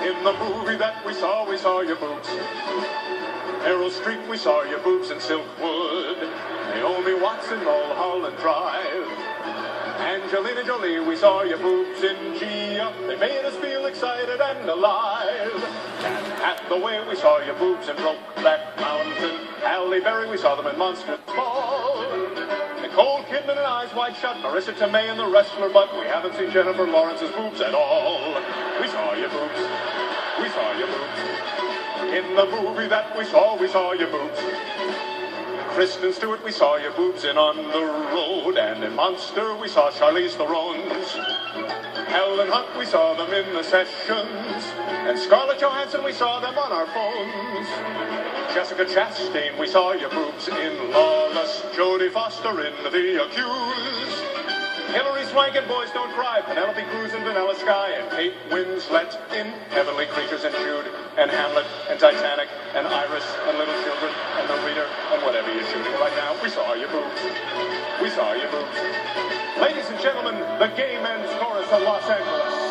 In the movie that we saw, we saw your boobs. Meryl Streep, we saw your boobs in Silkwood. Naomi Watts in Mulholland Drive. Angelina Jolie, we saw your boobs in Gia. They made us feel excited and alive. Anne Hathaway we saw your boobs in Brokeback Mountain. Halle Berry, we saw them in Monsters Ball. Nicole Kidman and Eyes Wide Shut. Marisa Tomei and The Wrestler, but we haven't seen Jennifer Lawrence's boobs at all. We saw your boobs. We saw your boobs. In the movie that we saw, we saw your boobs. Kristen Stewart, we saw your boobs in On the Road, and in Monster, we saw Charlize Theron's. Helen Hunt, we saw them in the sessions, and Scarlett Johansson, we saw them on our phones. Jessica Chastain, we saw your boobs in Lawless. Jodie Foster in The Accused. Hilary Swank in Boys Don't Cry, Penelope Cruz in Vanilla Sky, and Kate Winslet in Heavenly Creatures and Jude, and Hamlet, and Titanic, and Iris, and Little Children, and The Reader, and you're right now. We saw your boobs. We saw your boobs. Ladies and gentlemen, the Gay Men's Chorus of Los Angeles.